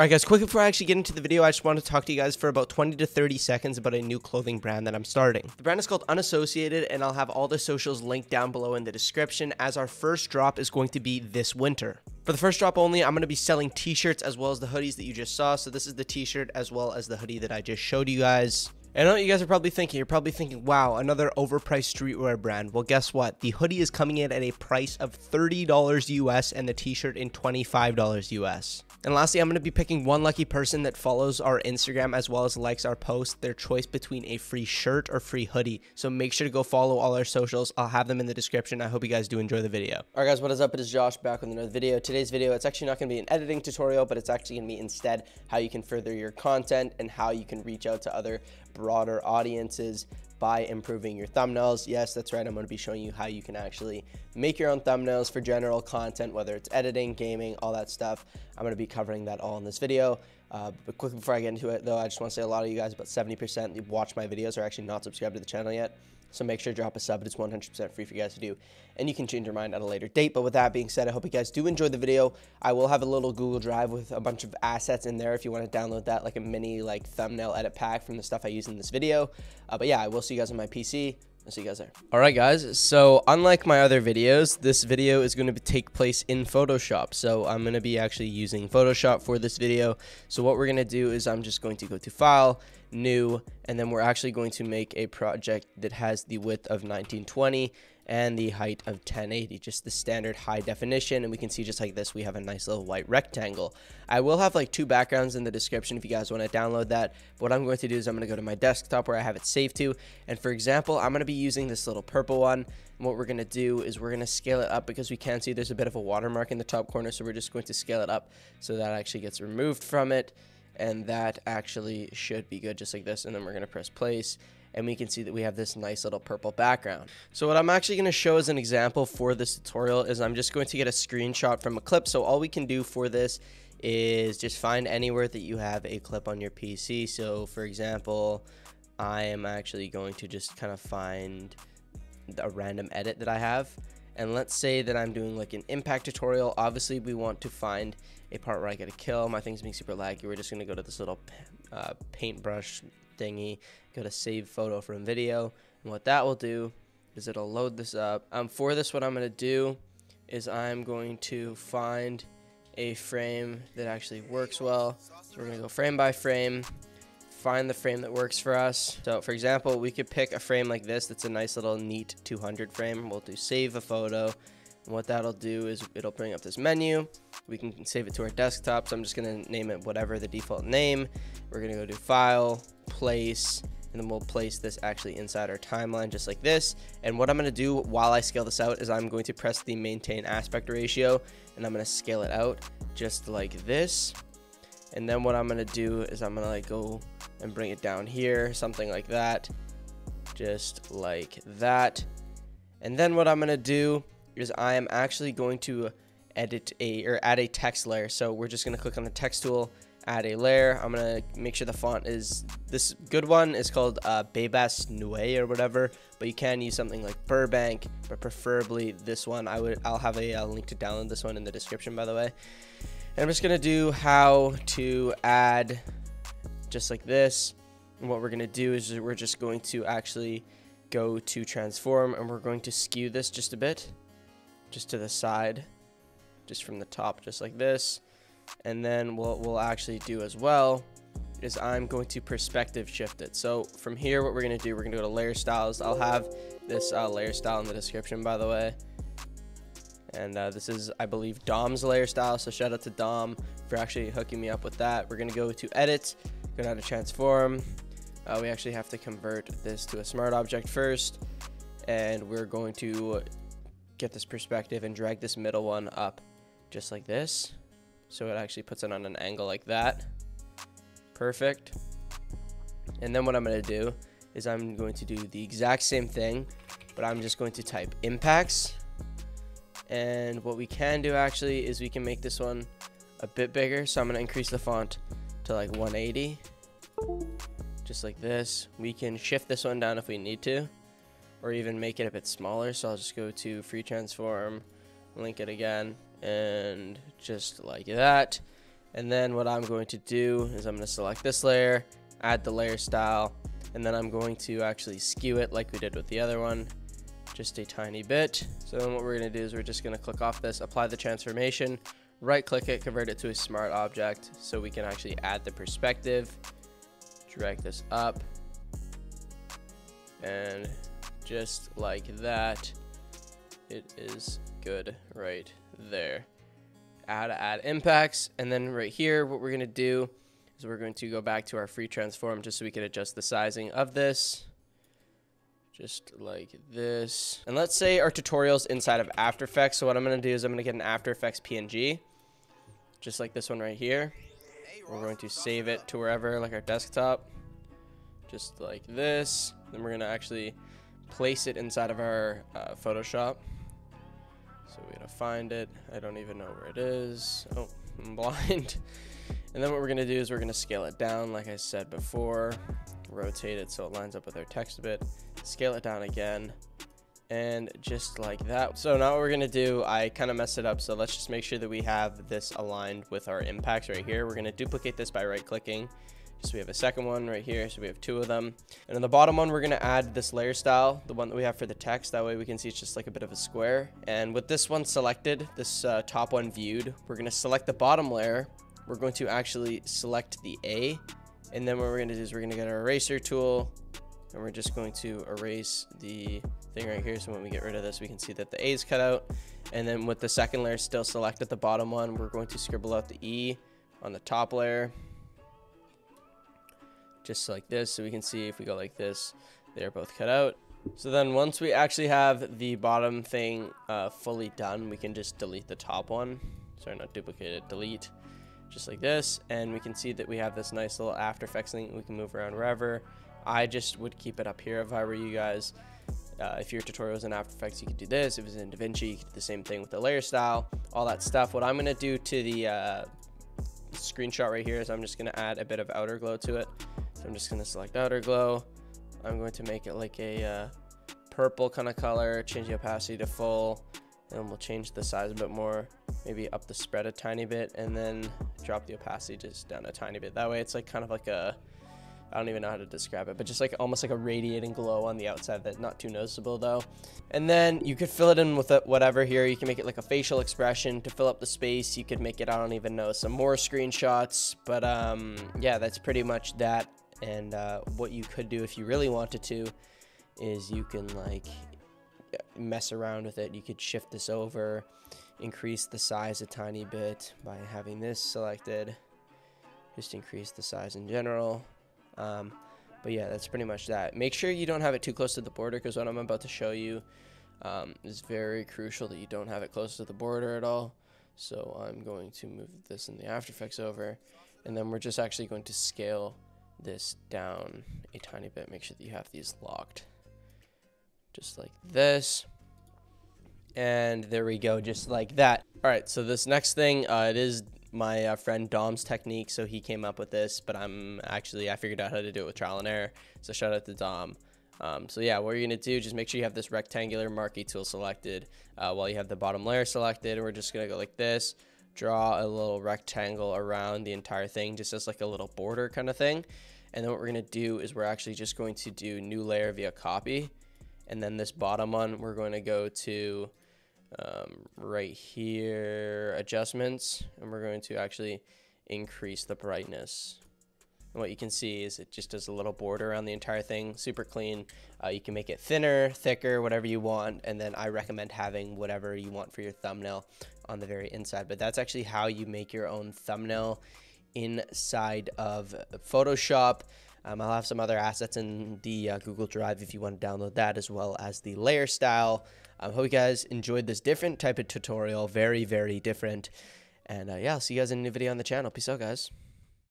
Alright guys, quick before I actually get into the video, I just want to talk to you guys for about 20 to 30 seconds about a new clothing brand that I'm starting. The brand is called Unassociated and I'll have all the socials linked down below in the description as our first drop is going to be this winter. For the first drop only, I'm going to be selling t-shirts as well as the hoodies that you just saw. So this is the t-shirt as well as the hoodie that I just showed you guys. I know what you guys are probably thinking. You're probably thinking, wow, another overpriced streetwear brand. Well, guess what? The hoodie is coming in at a price of $30 US and the t-shirt in $25 US. And lastly, I'm going to be picking one lucky person that follows our Instagram as well as likes our post, their choice between a free shirt or free hoodie. So make sure to go follow all our socials. I'll have them in the description. I hope you guys do enjoy the video. All right, guys, what is up? It is Josh back with another video. Today's video, it's actually not going to be an editing tutorial, but it's actually going to be instead how you can further your content and how you can reach out to other broader audiences by improving your thumbnails. Yes, that's right. I'm going to be showing you how you can actually make your own thumbnails for general content, whether it's editing, gaming, all that stuff. I'm going to be covering that all in this video. Uh, but quickly before I get into it, though, I just want to say a lot of you guys, about 70% that watch my videos are actually not subscribed to the channel yet. So make sure to drop a sub. It's 100% free for you guys to do. And you can change your mind at a later date. But with that being said, I hope you guys do enjoy the video. I will have a little Google Drive with a bunch of assets in there if you want to download that, like a mini like thumbnail edit pack from the stuff I use in this video. Uh, but yeah, I will see you guys on my PC. I'll see you guys there. All right, guys. So unlike my other videos, this video is going to take place in Photoshop. So I'm going to be actually using Photoshop for this video. So what we're going to do is I'm just going to go to File, New, and then we're actually going to make a project that has the width of 1920 and the height of 1080, just the standard high definition. And we can see just like this, we have a nice little white rectangle. I will have like two backgrounds in the description if you guys want to download that. But what I'm going to do is I'm going to go to my desktop where I have it saved to. And for example, I'm going to be using this little purple one. And what we're going to do is we're going to scale it up because we can see there's a bit of a watermark in the top corner. So we're just going to scale it up so that actually gets removed from it. And that actually should be good just like this. And then we're going to press place and we can see that we have this nice little purple background. So what I'm actually going to show as an example for this tutorial is I'm just going to get a screenshot from a clip. So all we can do for this is just find anywhere that you have a clip on your PC. So for example, I am actually going to just kind of find a random edit that I have. And let's say that I'm doing like an impact tutorial. Obviously, we want to find a part where I get a kill. My thing's being super laggy. We're just going to go to this little uh, paintbrush thingy, go to save photo from video. And what that will do is it'll load this up. Um, for this, what I'm going to do is I'm going to find a frame that actually works well. So we're going to go frame by frame, find the frame that works for us. So for example, we could pick a frame like this that's a nice little neat 200 frame. We'll do save a photo. And what that'll do is it'll bring up this menu. We can save it to our desktop. So I'm just going to name it whatever the default name. We're going to go to file, place, and then we'll place this actually inside our timeline just like this. And what I'm going to do while I scale this out is I'm going to press the maintain aspect ratio and I'm going to scale it out just like this. And then what I'm going to do is I'm going to like go and bring it down here, something like that, just like that. And then what I'm going to do is I am actually going to edit a or add a text layer. So we're just going to click on the text tool add a layer. I'm gonna make sure the font is this good one is called uh, Bebas Neue or whatever, but you can use something like Burbank, but preferably this one. I would I'll have a, a link to download this one in the description by the way. And I'm just gonna do how to add just like this. And what we're gonna do is we're just going to actually go to transform and we're going to skew this just a bit, just to the side, just from the top, just like this and then what we'll actually do as well is I'm going to perspective shift it. So from here, what we're going to do, we're going to go to layer styles. I'll have this uh, layer style in the description, by the way. And uh, this is, I believe, Dom's layer style. So shout out to Dom for actually hooking me up with that. We're going to go to edit, go down to transform. Uh, we actually have to convert this to a smart object first. And we're going to get this perspective and drag this middle one up just like this. So it actually puts it on an angle like that. Perfect. And then what I'm going to do is I'm going to do the exact same thing, but I'm just going to type impacts. And what we can do actually is we can make this one a bit bigger. So I'm going to increase the font to like 180. Just like this. We can shift this one down if we need to. Or even make it a bit smaller. So I'll just go to free transform, link it again and just like that And then what I'm going to do is I'm going to select this layer, add the layer style, and then I'm going to actually skew it like we did with the other one, just a tiny bit. So then what we're going to do is we're just going to click off this, apply the transformation, right click it, convert it to a smart object so we can actually add the perspective, drag this up, and just like that, it is good right there. Add add impacts, and then right here, what we're gonna do is we're going to go back to our free transform just so we can adjust the sizing of this. Just like this. And let's say our tutorial's inside of After Effects. So what I'm gonna do is I'm gonna get an After Effects PNG, just like this one right here. We're going to save it to wherever, like our desktop, just like this. Then we're gonna actually place it inside of our uh, Photoshop. So we're gonna find it. I don't even know where it is. Oh, I'm blind. And then what we're gonna do is we're gonna scale it down, like I said before, rotate it so it lines up with our text a bit, scale it down again, and just like that. So now what we're gonna do, I kind of messed it up, so let's just make sure that we have this aligned with our impacts right here. We're gonna duplicate this by right clicking, so we have a second one right here. So we have two of them. And on the bottom one, we're going to add this layer style, the one that we have for the text. That way we can see it's just like a bit of a square. And with this one selected, this uh, top one viewed, we're going to select the bottom layer. We're going to actually select the A. And then what we're going to do is we're going to get our eraser tool. And we're just going to erase the thing right here. So when we get rid of this, we can see that the A is cut out. And then with the second layer still selected, the bottom one, we're going to scribble out the E on the top layer just like this. So we can see if we go like this, they're both cut out. So then once we actually have the bottom thing uh, fully done, we can just delete the top one. Sorry, not duplicate it, delete. Just like this. And we can see that we have this nice little After Effects thing we can move around wherever. I just would keep it up here if I were you guys. Uh, if your tutorial is in After Effects, you could do this. If it's in DaVinci, you could do the same thing with the layer style, all that stuff. What I'm going to do to the uh, screenshot right here is I'm just going to add a bit of outer glow to it. So I'm just going to select outer glow. I'm going to make it like a uh, purple kind of color, change the opacity to full, and we'll change the size a bit more, maybe up the spread a tiny bit, and then drop the opacity just down a tiny bit. That way it's like kind of like a, I don't even know how to describe it, but just like almost like a radiating glow on the outside that's not too noticeable though. And then you could fill it in with whatever here. You can make it like a facial expression to fill up the space. You could make it, I don't even know, some more screenshots. But um, yeah, that's pretty much that. And uh, what you could do if you really wanted to is you can like mess around with it. You could shift this over, increase the size a tiny bit by having this selected. Just increase the size in general. Um, but yeah, that's pretty much that. Make sure you don't have it too close to the border because what I'm about to show you um, is very crucial that you don't have it close to the border at all. So I'm going to move this in the After Effects over. And then we're just actually going to scale this down a tiny bit. Make sure that you have these locked. Just like this. And there we go, just like that. All right, so this next thing, uh, it is my uh, friend Dom's technique. So he came up with this, but I'm actually, I figured out how to do it with trial and error. So shout out to Dom. Um, so yeah, what you're gonna do, just make sure you have this rectangular marquee tool selected uh, while you have the bottom layer selected. And we're just gonna go like this draw a little rectangle around the entire thing just as like a little border kind of thing. And then what we're going to do is we're actually just going to do new layer via copy. And then this bottom one, we're going to go to um, right here, adjustments, and we're going to actually increase the brightness. And what you can see is it just does a little border around the entire thing, super clean. Uh, you can make it thinner, thicker, whatever you want, and then I recommend having whatever you want for your thumbnail on the very inside. But that's actually how you make your own thumbnail inside of Photoshop. Um, I'll have some other assets in the uh, Google Drive if you want to download that, as well as the layer style. I um, hope you guys enjoyed this different type of tutorial. Very, very different. And uh, yeah, I'll see you guys in a new video on the channel. Peace out, guys.